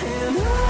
And on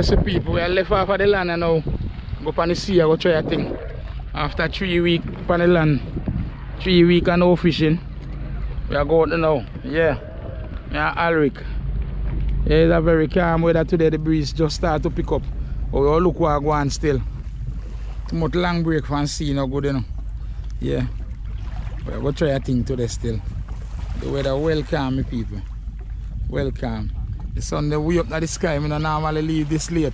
People, we are left off of the land and now go on the sea, go try a thing. After three weeks on the land, three weeks and no fishing, we are going now. Yeah, yeah, Alric. Yeah, it's a very calm weather today. The breeze just start to pick up. But we all look what go on still. Too much long break from sea, no good, you know. Yeah, we are going to try a thing today still. The weather well calm, me people. Well calm. The sun they way up in the sky. I don't normally leave this late.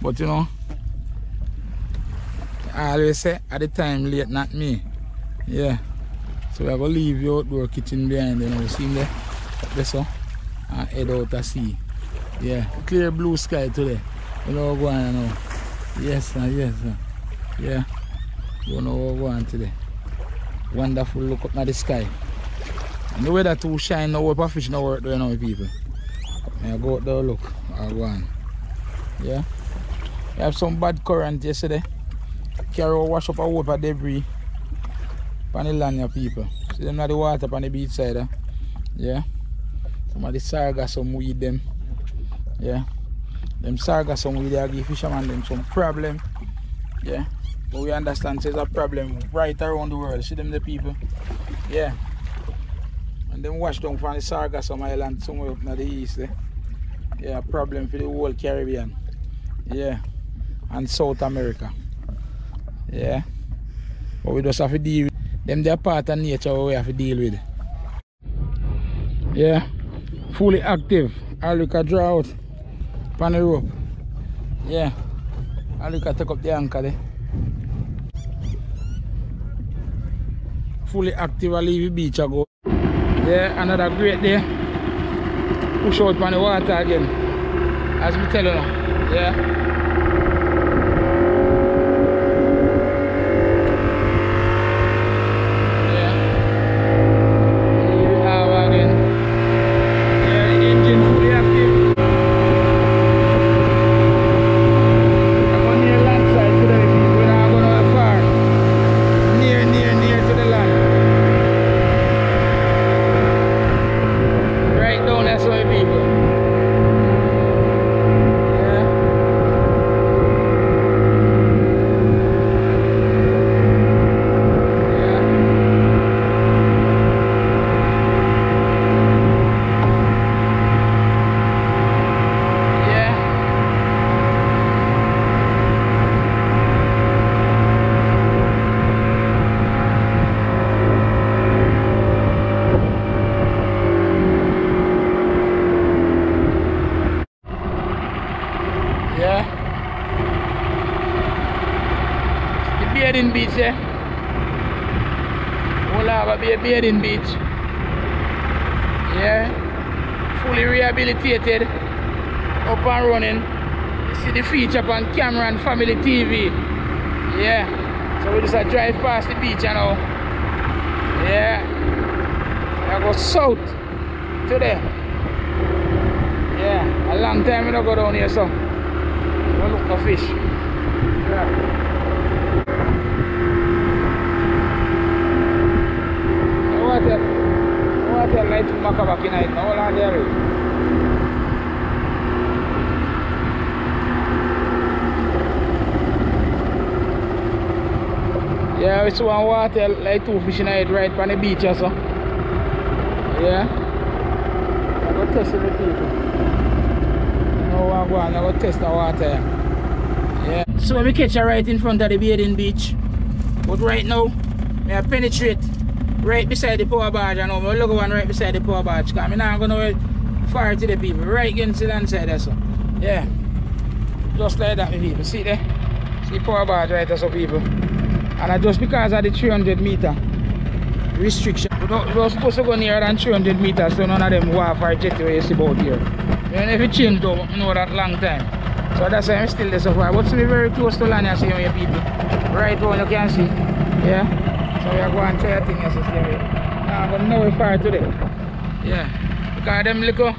But you know, I always say at the time late, not me. Yeah. So we're gonna leave the outdoor kitchen behind, you know, see there? That's all. And head out to sea. Yeah. Clear blue sky today. You know what going on now. Yes sir, yes sir. Yeah. You know what going on today. Wonderful look up at the sky. And the weather too shine now, we're fish now work there now people. I go out there look. I go on. Yeah. We have some bad current yesterday. Carry wash up a water debris. On the land here, people. See them not the water on the beach side. eh? Yeah. Some of the sargassum some weed them. Yeah. Them sargassum some weed they give fishermen them some problem. Yeah. But we understand there's a problem right around the world. See them the people. Yeah. And then wash down from the Sargassum Island somewhere up in the east. Eh? Yeah, problem for the whole Caribbean. Yeah. And South America. Yeah. But we just have to deal with them they're part of nature we have to deal with. Yeah. Fully active. I look at draw out. Pan the rope. Yeah. I look at take up the anchor there. Fully active I leave the beach I go. Yeah, another great day. Push out on the water again. As we tell you. Yeah. Leave it out again. Yeah, the engine fully active. I'm on near land side today. We're not going to far. Near, near, near to the land. Right down there, so many people. Yeah. Yeah. Yeah. Yeah. The bathing beach, yeah. Have a bathing beach. Yeah. Fully rehabilitated. Up and running. You see the feature on Cameron Family TV. Yeah. So we just a drive past the beach you know. Yeah. I go south today. Yeah. A long time we don't go down here so. Go look for fish. Yeah. Water, water light makabak night na wala there. Yeah, it's one water like two fish in it right on the beach also. Yeah. I go test the people. No one go on, I go test the water. Yeah. So we catch her right in front of the bathing beach. But right now, I penetrate right beside the power barge. I know me look one right beside the power barge. Cause me not gonna fire to the people. Right against the land side there so. Yeah. Just like that, people. See there? See power barge right there so people. And I just because of the 300 meter restriction. We don't, we are supposed to go nearer than 300 meters so none of them wharf or where you see about here. And if it changed though, you know that long time. So that's why I'm still there so far. But to be very close to land, I see your people. Right one you can see. Yeah. So we are going to try a thing, you see. Now I'm going to far today. Yeah. Because them little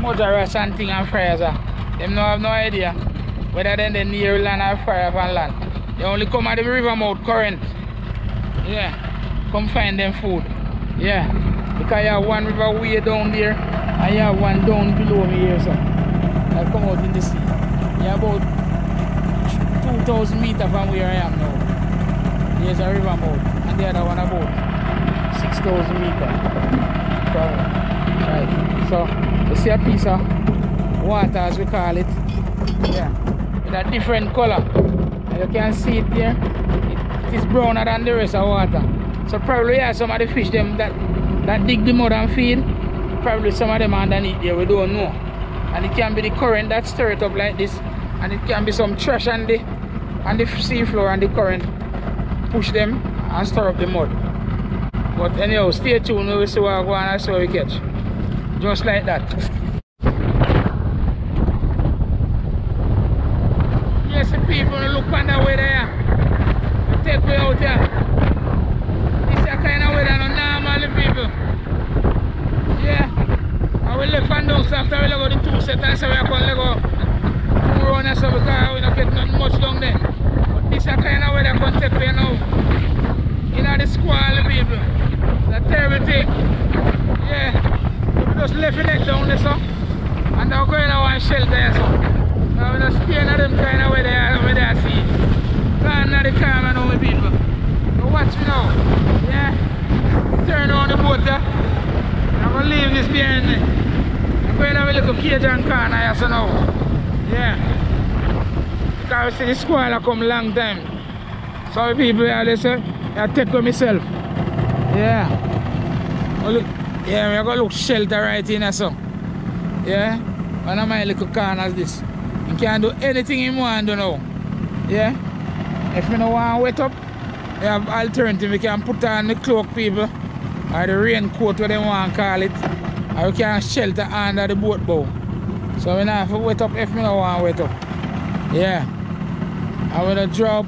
mudgerers and thing and fryers are. Ah, them no have no idea whether then they near land or fire from land. They only come at the river mouth current. Yeah. Come find them food. Yeah. Because you have one river way down there and you have one down below me here, so. I come out in the sea. Yeah, about 2,000 meters from where I am now. There's a river mouth, the other one about 6,000 meters from Right. So, you see a piece of water, as we call it. Yeah. With a different color. And you can see it there. It, it is browner than the rest of water. So probably yeah, some of the fish them that that dig the mud and feed. Probably some of them underneath there, we don't know. And it can be the current that stir it up like this. And it can be some trash on the on the sea floor and the current push them and stir up the mud. But anyhow, stay tuned, we will see what go on and see what we catch. Just like that. Yes, the people look on the way there. Take me out here. This is kind of weather no normal people. Yeah. I will left and down after we go the two set and so we are going to go two run and so we don't get nothing much down there. But this is kind of weather can take me now. You know the squall people. It's a terrible thing. Yeah. We just left it down there so. And now going to one shelter so. Now we just stay in them kind of over there see. Gone now the calm and all people. So watch me now. Yeah. Turn on the boat there. I'm gonna leave this behind me. I'm going to have a little and corner here so now. Yeah. Because we see the squall come long time. So people they say, I take with myself. Yeah. Oh, look. Yeah, we're gonna look shelter right in here so. Yeah. One of my little corners this. You can't do anything you want to know. Yeah. If you don't want to wet up, you have alternative. You can put on the cloak people or the raincoat what they want to call it. Or you can shelter under the boat bow. So we not have to wet up if we don't want to wet up. Yeah. We don't drop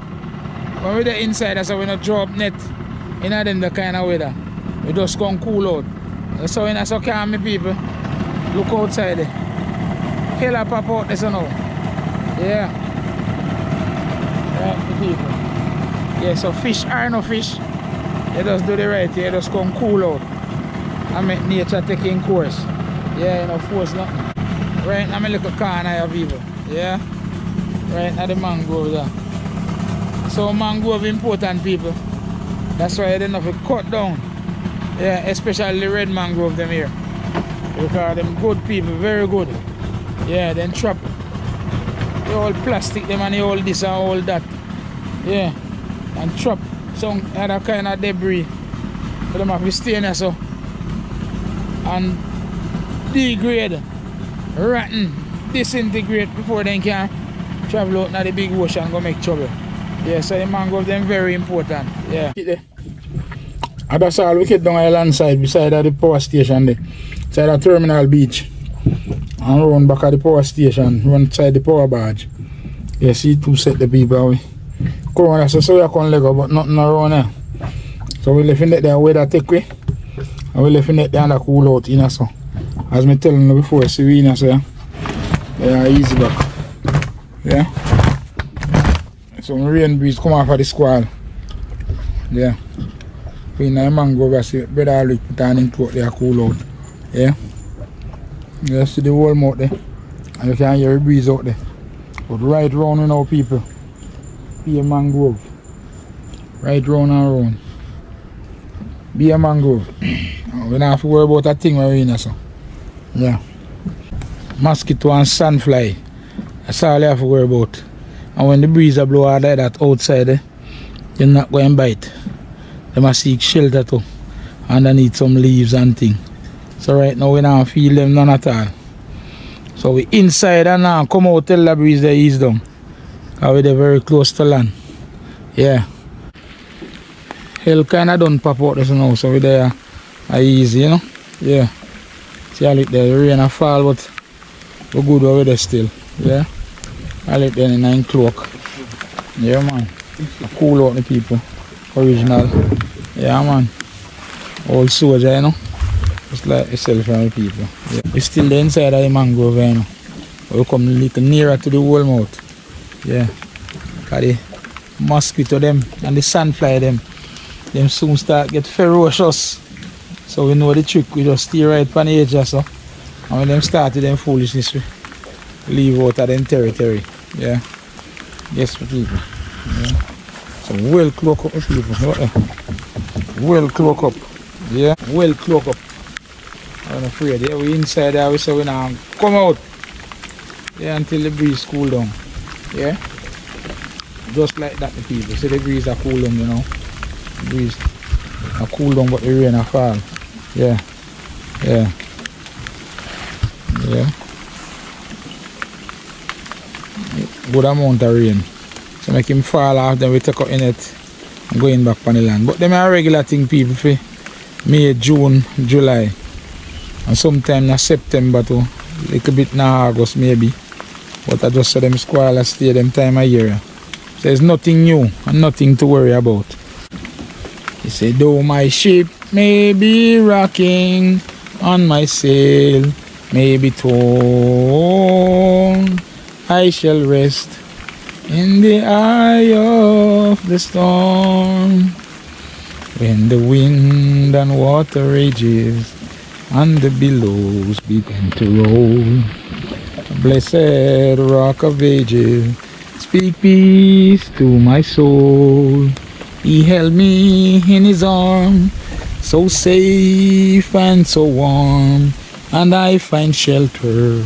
when we're the inside so we don't drop net in them the kind of weather. We just come cool out. So in so calm me people. Look outside there. Hell pop out so now. Yeah. Right, people. Yeah, so fish are no fish. You just do the right here, just come cool out. And make nature taking course. Yeah, you know, force nothing. Right now, my little corner here, people. Yeah. Right now, the mangrove there. So, mangrove important, people. That's why they to cut down. Yeah, especially the red mangrove them here. Because them good people, very good. Yeah, then trap the old plastic them and the old this and all that. Yeah. And trap some other kind of debris. For them have to stay in there so. And degrade, rotten, disintegrate before they can travel out in the big ocean and go make trouble. Yeah, so the mangrove them very important. Yeah. And that's all we get down island side beside the power station there. Side the terminal beach. And run back at the power station, run side the power barge. Yeah, see two set the people away. Corona so, so we can Lego but nothing around there. So we left in there weather take way. And we left in there and cool out in so. As me telling you before, see we in so yeah. Yeah, easy back. Yeah. Some rain breeze come off of the squall. Yeah. We in the mangrove see brother always put on in throat there cool out. Yeah. You see the whole mouth there. And you can hear the breeze out there. But right round with our people. Be a mangrove. Right round and round. Be a mangrove. Oh, we don't have to worry about a thing where we in so. Yeah. Mosquito and sandfly. That's all you have to worry about. And when the breeze blow out like that outside there, You're not going to bite. They must seek shelter too. Underneath some leaves and thing. So right now we don't feel them none at all. So we inside and now come out tell the breeze ease down. Cause we're very close to land. Yeah. Hell kinda done pop out just now, so we there are easy, you know? Yeah. See how it there, the rain a fall but we're good over there still. Yeah. I let them in nine cloak. Yeah man. Cool out the people. Original. Yeah man. Old soldier, you know. Just like yourself and the people. Yeah. We still there inside of the mangrove, you know. We'll come a little nearer to the whole mouth. Yeah. Cause the mosquito them and the sandfly them, them soon start get ferocious. So we know the trick, we just stay right on the edge so. And when them start with them foolishness, we leave out of them territory. Yeah. Yes, people. Yeah. So well cloak up, people. Well cloak up. Yeah. Well cloak up. I'm afraid. Yeah, we inside there, we say we now come out. Yeah, until the breeze cool down. Yeah. Just like that, the people. See the breeze are cool down, you know. The breeze are cool down, but the rain a fall. Yeah. Yeah. Yeah. Good amount of rain. So make him fall off, then we take out in it and going back on the land. But them are regular thing people for May, June, July. And sometime in September too. Little bit in August maybe. But I just saw them squall stay them time of year. So there's nothing new and nothing to worry about. He said, though my ship may be rocking on my sail, may be torn, I shall rest in the eye of the storm. When the wind and water rages and the billows begin to roll. Blessed rock of ages, speak peace to my soul. He held me in his arm, so safe and so warm, and I find shelter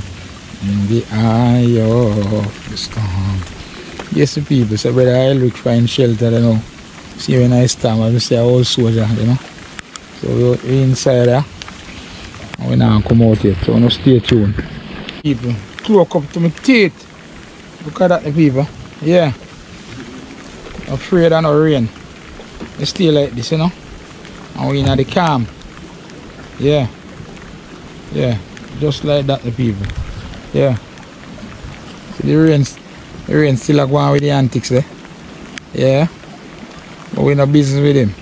in the eye of the storm. Yes, people say, brother, I look find shelter, you know. See when I stand, I say, old soldier, you know. So we're inside there. And we now come out yet, so no stay tuned. People, cloak up to my teeth. Look at that, people. Yeah. Afraid of no rain. They stay like this, you know. And we in the calm. Yeah. Yeah. Just like that, the people. Yeah. See the rain, the rain still a going with the antics there. Yeah. But we no business with him.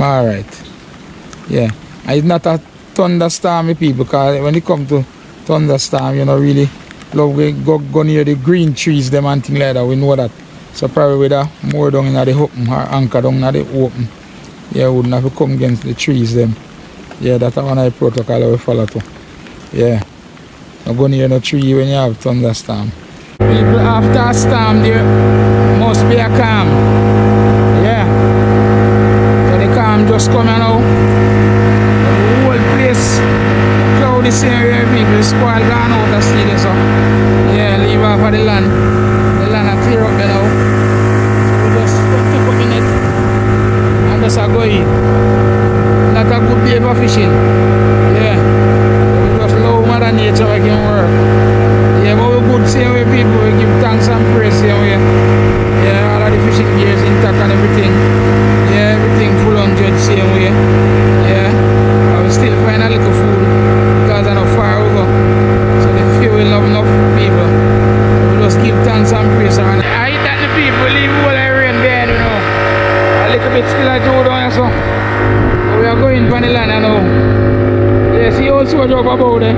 Alright. Yeah. And it's not a thunderstormy people because when it come to thunderstorm, you know, really love we go, go near the green trees, them and things like that. We know that. So probably with a more down in the open or anchor down in the open. Yeah, wouldn't have to come against the trees them. Yeah, that's one of the protocol we follow too. Yeah. Not go near no tree when you have thunderstorm. People after a storm there must be a calm. Yeah. So the calm just coming now. The whole place cloudy area people squall gone out of see this so. Yeah, leave off of the land. The land are clear up there now. So we just pick up in it and just a go in. Not a good day for fishing. Yeah. We just love mother nature we can work. Yeah, but we good same way people, we give thanks and praise same way. Yeah, all of the fishing gears intact and everything. Yeah, everything full on jet same way. Yeah. And we still find a little food because I know far we go. So the fuel love people. We just give thanks and praise and I eat that the people leave all the rain behind, you know. A little bit still I do down so. so we are going to the land now. Yeah, see old soldier up about there.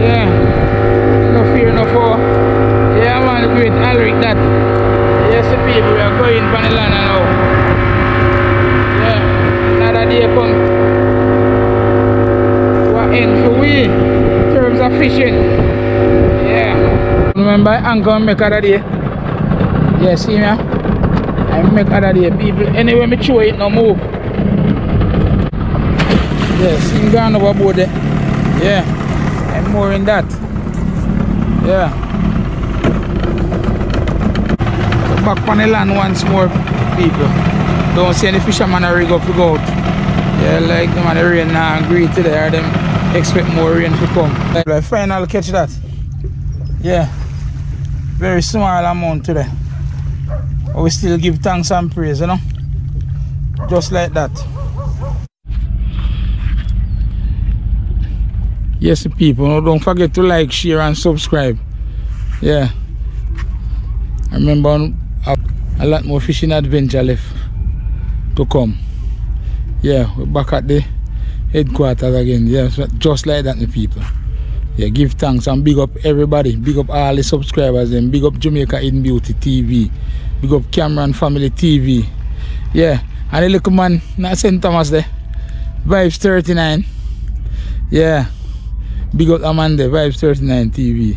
Yeah. No fear, no foe. Yeah, man, great Alric that. Yes, the people, we are going from the land now. Yeah, another day come. What end for we in terms of fishing? I anchor and make other day. Yeah, see me? I make other. People, anyway, me throw it, no move. Yeah, see him gone overboard there. Yeah, and more in that. Yeah. Back on the land once more. people. Don't see any fisherman a rig up to go out. Yeah, like the man the rain now agree today or them expect more rain to come. Like final catch that. Yeah. Very small amount today. But we still give thanks and praise, you know. Just like that. Yes, people, no, don't forget to like, share, and subscribe. Yeah. I remember a, lot more fishing adventure left to come. Yeah, we're back at the headquarters again. Yeah, just like that, the people yeah, give thanks and big up everybody. Big up all the subscribers and big up Jamaica in Beauty TV. Big up Cameron Family TV. Yeah, and the little man, not St. Thomas there. Vibes 39. Yeah, big up Amanda, Vibes 39 TV.